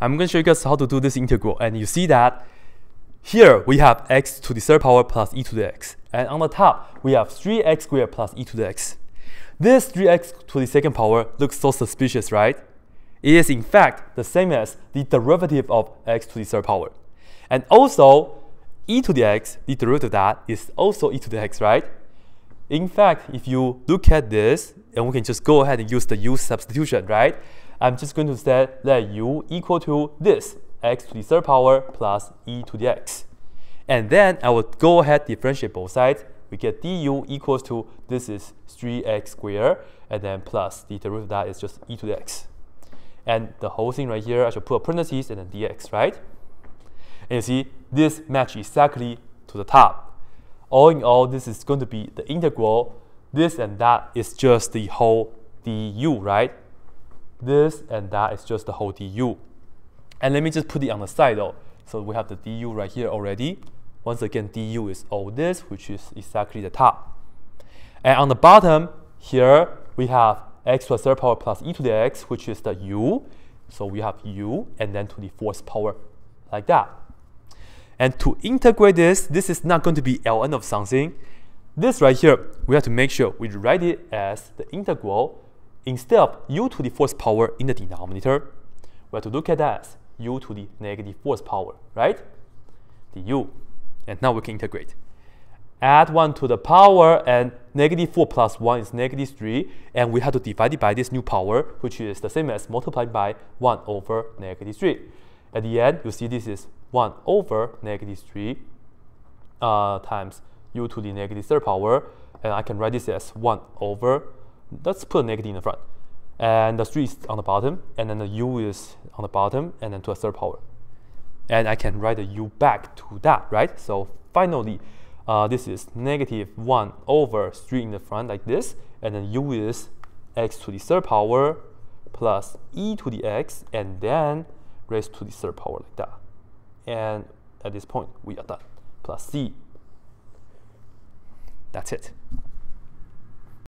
I'm going to show you guys how to do this integral. And you see that here we have x to the third power plus e to the x. And on the top, we have 3x squared plus e to the x. This 3x to the second power looks so suspicious, right? It is in fact the same as the derivative of x to the third power. And also, e to the x, the derivative of that is also e to the x, right? In fact, if you look at this, and we can just go ahead and use the u substitution, right? I'm just going to set that u equal to this, x to the third power plus e to the x. And then I will go ahead differentiate both sides. We get du equals to, this is 3x squared, and then plus the derivative of that is just e to the x. And the whole thing right here, I should put a parentheses and then dx, right? And you see, this match exactly to the top. All in all, this is going to be the integral. This and that is just the whole du, right? This and that is just the whole du. And let me just put it on the side though. So we have the du right here already. Once again, du is all this, which is exactly the top. And on the bottom here, we have x to the third power plus e to the x, which is the u. So we have u, and then to the fourth power, like that. And to integrate this, this is not going to be ln of something. This right here, we have to make sure we write it as the integral instead of u to the fourth power in the denominator. We have to look at that as u to the negative fourth power, right? The u. And now we can integrate. Add 1 to the power, and negative 4 plus 1 is negative 3. And we have to divide it by this new power, which is the same as multiplied by 1 over negative 3. At the end, you see this is 1 over negative 3 uh, times u to the negative third power. And I can write this as 1 over, let's put a negative in the front. And the 3 is on the bottom, and then the u is on the bottom, and then to a third power. And I can write the u back to that, right? So finally, uh, this is negative 1 over 3 in the front like this, and then u is x to the third power plus e to the x, and then raised to the third power like that. And at this point, we are done. Plus c. That's it.